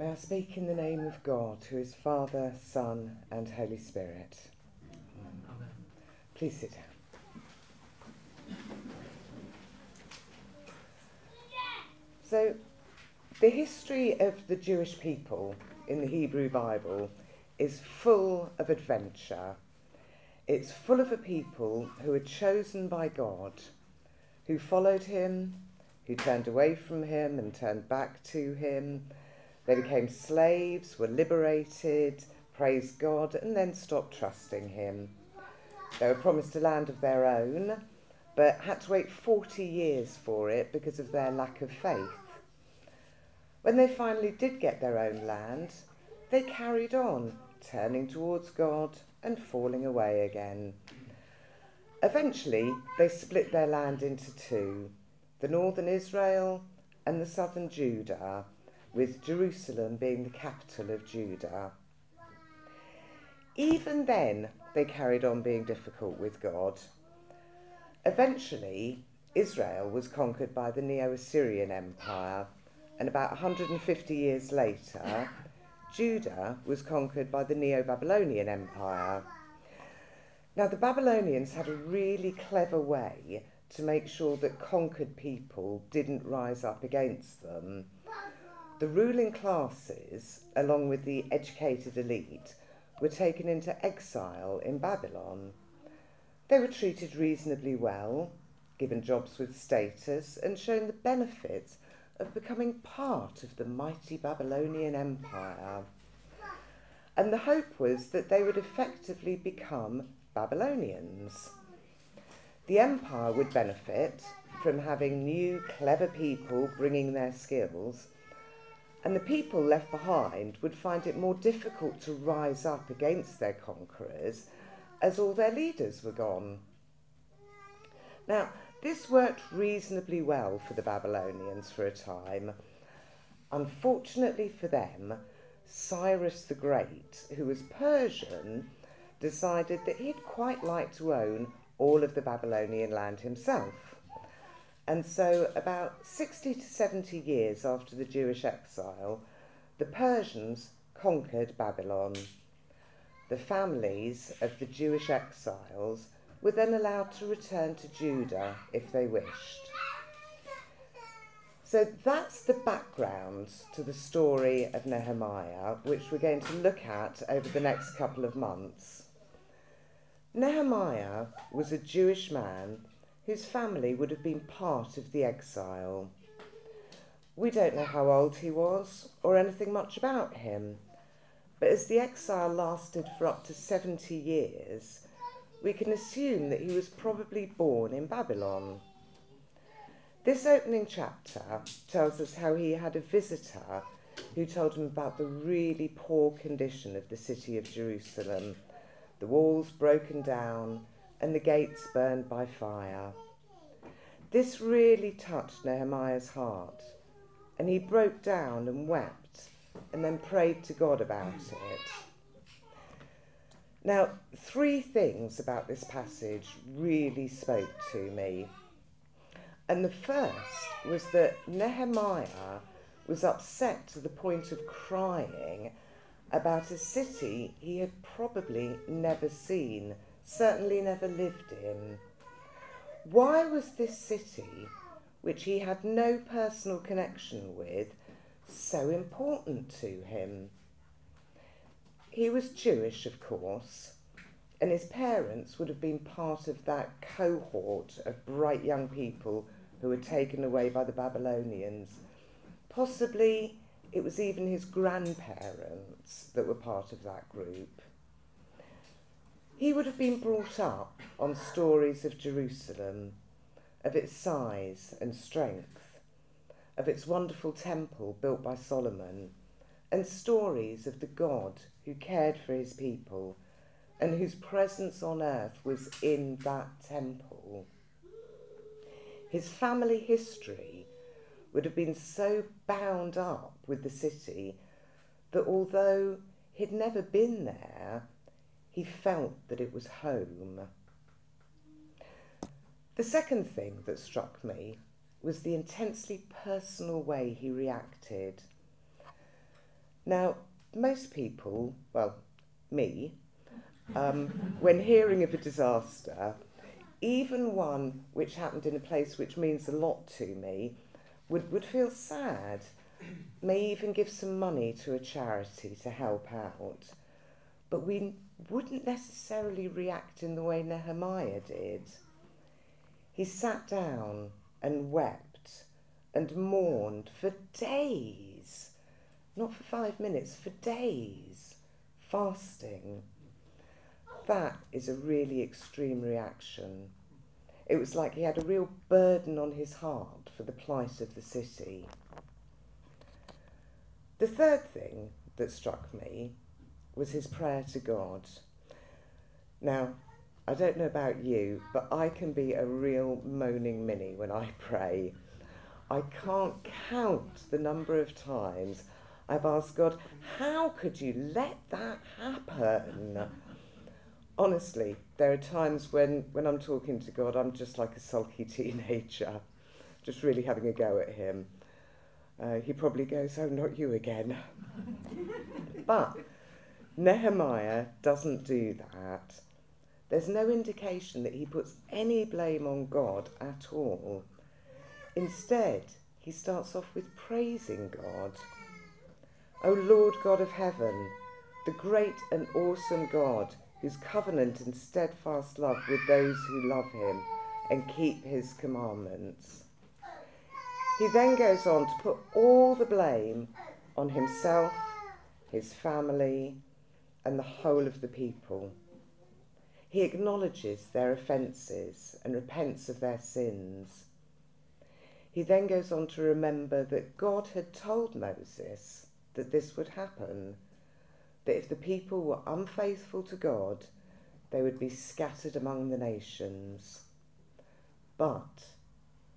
May I speak in the name of God, who is Father, Son, and Holy Spirit. Amen. Please sit down. So, the history of the Jewish people in the Hebrew Bible is full of adventure. It's full of a people who were chosen by God, who followed him, who turned away from him and turned back to him, they became slaves, were liberated, praised God, and then stopped trusting Him. They were promised a land of their own, but had to wait 40 years for it because of their lack of faith. When they finally did get their own land, they carried on, turning towards God and falling away again. Eventually, they split their land into two the northern Israel and the southern Judah with Jerusalem being the capital of Judah. Even then, they carried on being difficult with God. Eventually, Israel was conquered by the Neo Assyrian Empire, and about 150 years later, Judah was conquered by the Neo Babylonian Empire. Now, the Babylonians had a really clever way to make sure that conquered people didn't rise up against them. The ruling classes, along with the educated elite, were taken into exile in Babylon. They were treated reasonably well, given jobs with status, and shown the benefits of becoming part of the mighty Babylonian Empire. And the hope was that they would effectively become Babylonians. The empire would benefit from having new, clever people bringing their skills and the people left behind would find it more difficult to rise up against their conquerors as all their leaders were gone. Now, this worked reasonably well for the Babylonians for a time. Unfortunately for them, Cyrus the Great, who was Persian, decided that he'd quite like to own all of the Babylonian land himself. And so, about 60 to 70 years after the Jewish exile, the Persians conquered Babylon. The families of the Jewish exiles were then allowed to return to Judah if they wished. So that's the background to the story of Nehemiah, which we're going to look at over the next couple of months. Nehemiah was a Jewish man whose family would have been part of the exile. We don't know how old he was or anything much about him, but as the exile lasted for up to 70 years, we can assume that he was probably born in Babylon. This opening chapter tells us how he had a visitor who told him about the really poor condition of the city of Jerusalem, the walls broken down, and the gates burned by fire. This really touched Nehemiah's heart, and he broke down and wept and then prayed to God about it. Now, three things about this passage really spoke to me. And the first was that Nehemiah was upset to the point of crying about a city he had probably never seen certainly never lived in. Why was this city, which he had no personal connection with, so important to him? He was Jewish, of course, and his parents would have been part of that cohort of bright young people who were taken away by the Babylonians. Possibly it was even his grandparents that were part of that group. He would have been brought up on stories of Jerusalem, of its size and strength, of its wonderful temple built by Solomon, and stories of the God who cared for his people and whose presence on earth was in that temple. His family history would have been so bound up with the city that although he'd never been there, he felt that it was home. The second thing that struck me was the intensely personal way he reacted. Now, most people, well, me, um, when hearing of a disaster, even one which happened in a place which means a lot to me, would, would feel sad, may even give some money to a charity to help out. But we wouldn't necessarily react in the way Nehemiah did. He sat down and wept and mourned for days, not for five minutes, for days, fasting. That is a really extreme reaction. It was like he had a real burden on his heart for the plight of the city. The third thing that struck me was his prayer to God. Now, I don't know about you, but I can be a real moaning Minnie when I pray. I can't count the number of times I've asked God, how could you let that happen? Honestly, there are times when, when I'm talking to God, I'm just like a sulky teenager, just really having a go at him. Uh, he probably goes, Oh, not you again. but Nehemiah doesn't do that. There's no indication that he puts any blame on God at all. Instead, he starts off with praising God. O Lord God of heaven, the great and awesome God, whose covenant and steadfast love with those who love him and keep his commandments. He then goes on to put all the blame on himself, his family, and the whole of the people. He acknowledges their offences and repents of their sins. He then goes on to remember that God had told Moses that this would happen, that if the people were unfaithful to God, they would be scattered among the nations. But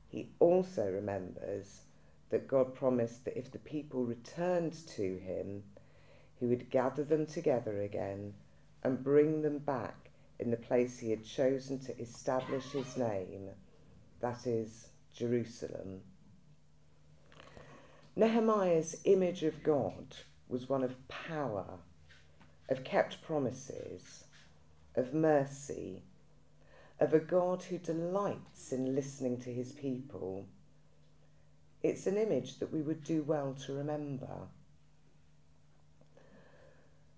he also remembers that God promised that if the people returned to him, he would gather them together again and bring them back in the place he had chosen to establish his name, that is, Jerusalem. Nehemiah's image of God was one of power, of kept promises, of mercy, of a God who delights in listening to his people. It's an image that we would do well to remember.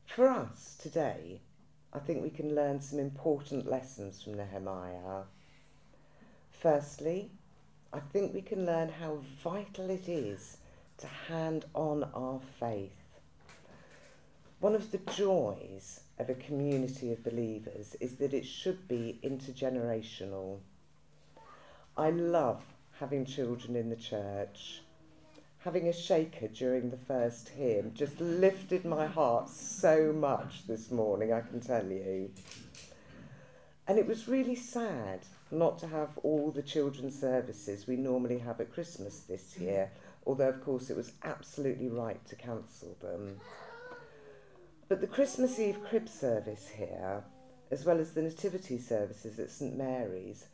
For us today, I think we can learn some important lessons from Nehemiah. Firstly, I think we can learn how vital it is to hand on our faith. One of the joys of a community of believers is that it should be intergenerational. I love having children in the church having a shaker during the first hymn just lifted my heart so much this morning, I can tell you. And it was really sad not to have all the children's services we normally have at Christmas this year, although, of course, it was absolutely right to cancel them. But the Christmas Eve crib service here, as well as the nativity services at St Mary's,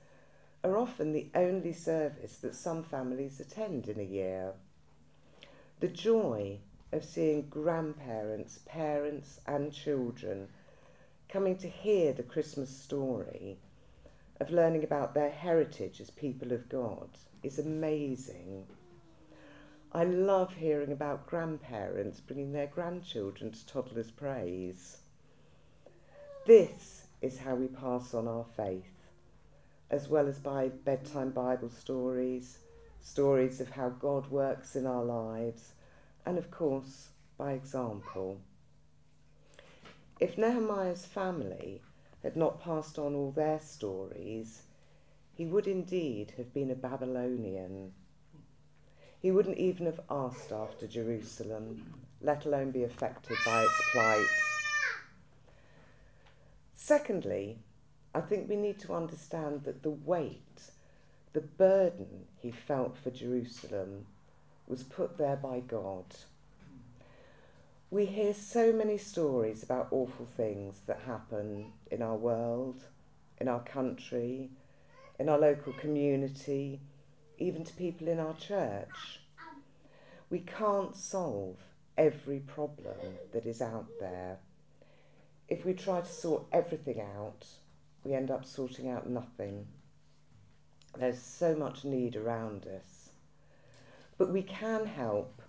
are often the only service that some families attend in a year. The joy of seeing grandparents, parents, and children coming to hear the Christmas story, of learning about their heritage as people of God, is amazing. I love hearing about grandparents bringing their grandchildren to toddler's praise. This is how we pass on our faith, as well as by bedtime Bible stories, stories of how God works in our lives, and of course, by example. If Nehemiah's family had not passed on all their stories, he would indeed have been a Babylonian. He wouldn't even have asked after Jerusalem, let alone be affected by its plight. Secondly, I think we need to understand that the weight the burden he felt for Jerusalem was put there by God. We hear so many stories about awful things that happen in our world, in our country, in our local community, even to people in our church. We can't solve every problem that is out there. If we try to sort everything out, we end up sorting out nothing. There's so much need around us. But we can help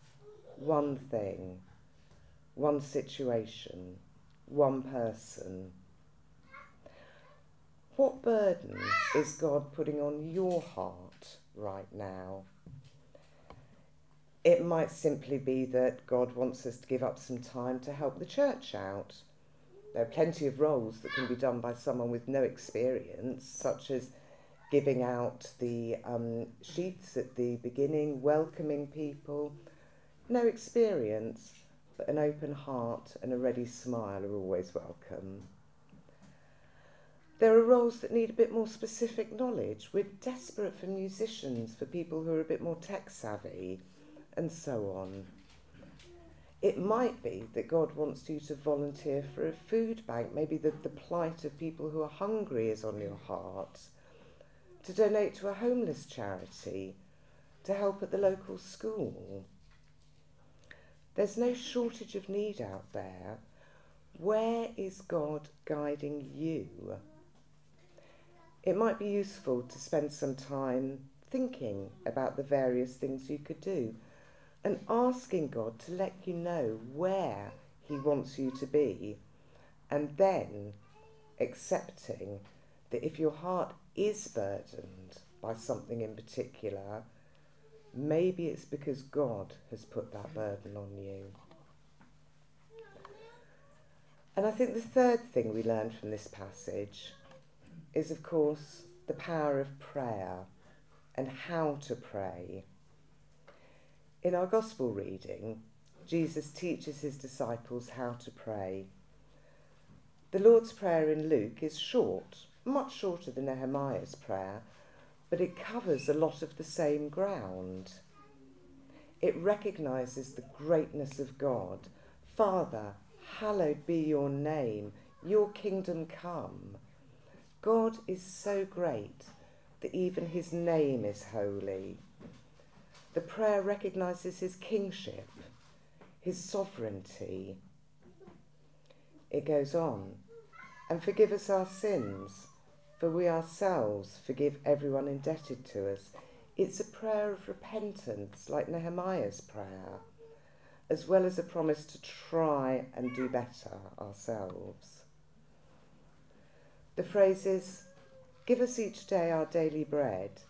one thing, one situation, one person. What burden is God putting on your heart right now? It might simply be that God wants us to give up some time to help the church out. There are plenty of roles that can be done by someone with no experience, such as giving out the um, sheets at the beginning, welcoming people. No experience, but an open heart and a ready smile are always welcome. There are roles that need a bit more specific knowledge. We're desperate for musicians, for people who are a bit more tech savvy and so on. It might be that God wants you to volunteer for a food bank. Maybe the, the plight of people who are hungry is on your heart. To donate to a homeless charity. To help at the local school. There's no shortage of need out there. Where is God guiding you? It might be useful to spend some time thinking about the various things you could do and asking God to let you know where He wants you to be, and then accepting that if your heart is burdened by something in particular, maybe it's because God has put that burden on you. And I think the third thing we learn from this passage is, of course, the power of prayer and how to pray. In our Gospel reading, Jesus teaches his disciples how to pray. The Lord's Prayer in Luke is short, much shorter than Nehemiah's prayer, but it covers a lot of the same ground. It recognises the greatness of God. Father, hallowed be your name, your kingdom come. God is so great that even his name is holy. The prayer recognises his kingship, his sovereignty. It goes on, and forgive us our sins, for we ourselves forgive everyone indebted to us. It's a prayer of repentance, like Nehemiah's prayer, as well as a promise to try and do better ourselves. The phrases, give us each day our daily bread,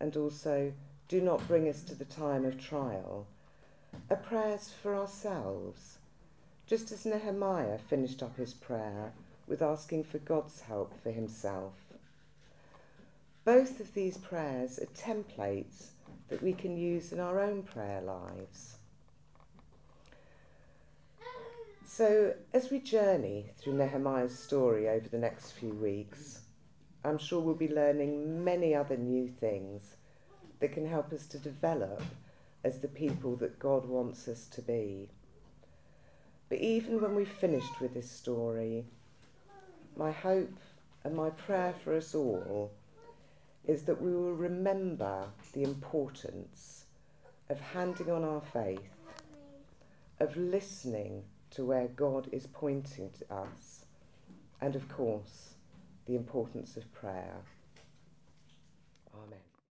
and also do not bring us to the time of trial, are prayers for ourselves, just as Nehemiah finished up his prayer with asking for God's help for himself. Both of these prayers are templates that we can use in our own prayer lives. So, as we journey through Nehemiah's story over the next few weeks, I'm sure we'll be learning many other new things that can help us to develop as the people that God wants us to be. But even when we've finished with this story, my hope and my prayer for us all is that we will remember the importance of handing on our faith, of listening to where God is pointing to us, and of course, the importance of prayer.